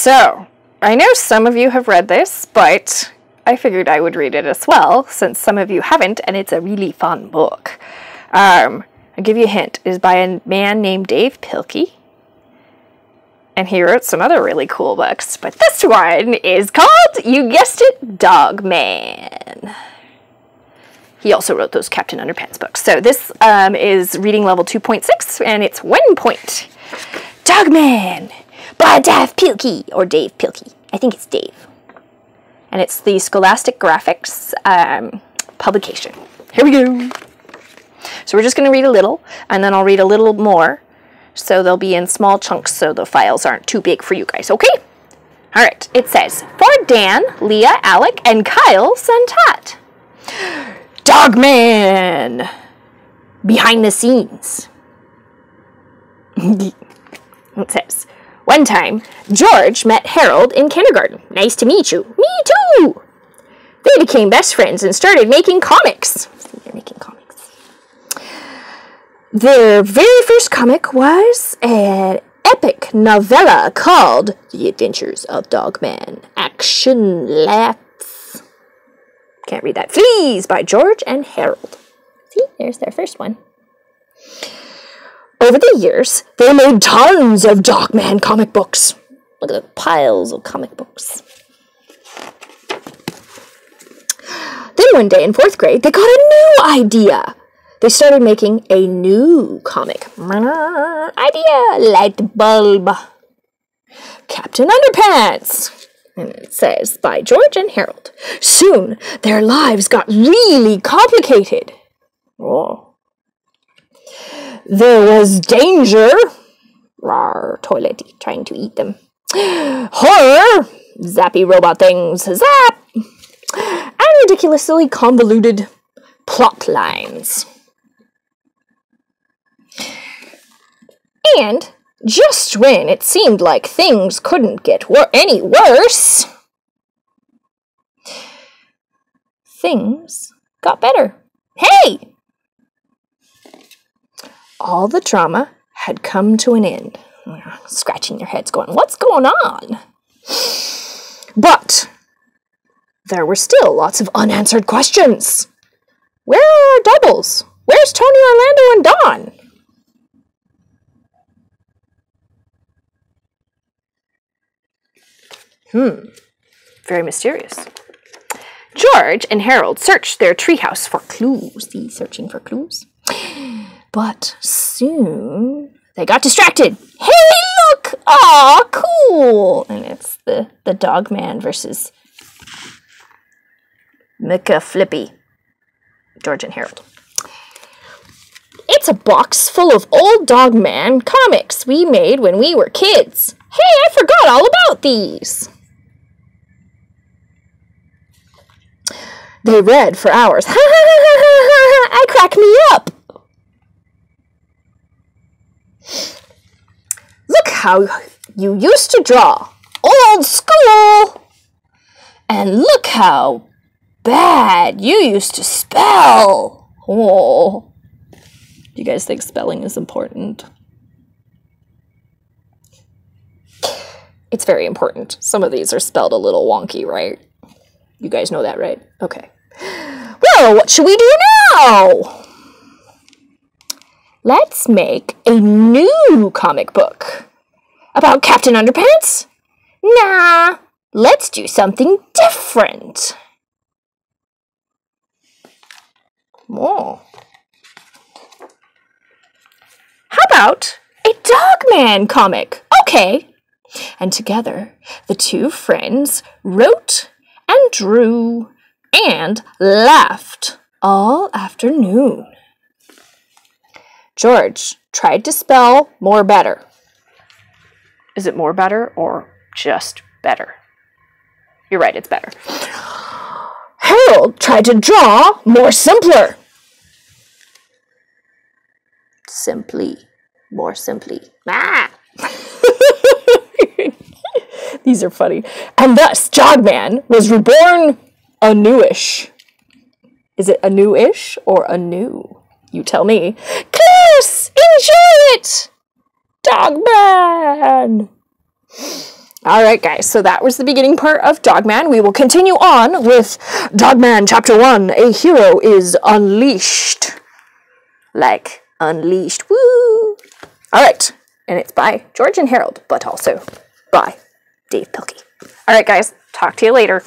So, I know some of you have read this, but I figured I would read it as well, since some of you haven't, and it's a really fun book. Um, I'll give you a hint. It is by a man named Dav Pilkey. And he wrote some other really cool books, but this one is called, you guessed it, Dog Man. He also wrote those Captain Underpants books. So this um, is reading level 2.6, and it's one point. Dogman by Dave Pilkey, or Dave Pilkey. I think it's Dave. And it's the Scholastic Graphics um, publication. Here we go. So we're just going to read a little, and then I'll read a little more. So they'll be in small chunks so the files aren't too big for you guys, okay? All right, it says, for Dan, Leah, Alec, and Kyle Santat. Dogman! Behind the scenes. it says, one time, George met Harold in kindergarten. Nice to meet you. Me too! They became best friends and started making comics. They're making comics. Their very first comic was an epic novella called The Adventures of Dogman. Action Let's. Can't read that. Fleas by George and Harold. See, there's their first one. Over the years, they made tons of Dogman comic books. Look at the piles of comic books. Then one day in fourth grade, they got a new idea. They started making a new comic. Idea light bulb. Captain Underpants. And it says by George and Harold. Soon their lives got really complicated. Oh. There was danger. Rar, toilety, trying to eat them. Horror! Zappy robot things. Zap! And ridiculously convoluted plot lines. And just when it seemed like things couldn't get wor- any worse, things got better. Hey! All the drama had come to an end. Scratching your heads, going, What's going on? But there were still lots of unanswered questions. Where are our doubles? Where's Tony, Orlando, and Don? Hmm, very mysterious. George and Harold searched their treehouse for clues. See, searching for clues. But soon they got distracted. Hey, look! Aw, cool! And it's the, the dog man versus Mika Flippy. George and Harold. It's a box full of old dog man comics we made when we were kids. Hey, I forgot all about these. They read for hours. I crack me up. Look how you used to draw. Old school. And look how bad you used to spell. Oh. Do you guys think spelling is important? It's very important. Some of these are spelled a little wonky, right? You guys know that, right? Okay. Well, what should we do now? Let's make a new comic book. About Captain Underpants? Nah, let's do something different. Oh. How about a Dogman comic? Okay. And together, the two friends wrote and drew and laughed all afternoon. George tried to spell more better. Is it more better or just better? You're right, it's better. Harold tried to draw more simpler. Simply, more simply. Ah! These are funny. And thus, Dogman was reborn anewish. Is it a newish or a new? You tell me. Class, enjoy it! Dogman! All right, guys, so that was the beginning part of Dogman. We will continue on with Dogman Chapter 1 A Hero is Unleashed. Like, unleashed. Woo! All right, and it's by George and Harold, but also by Dav Pilkey. All right, guys, talk to you later.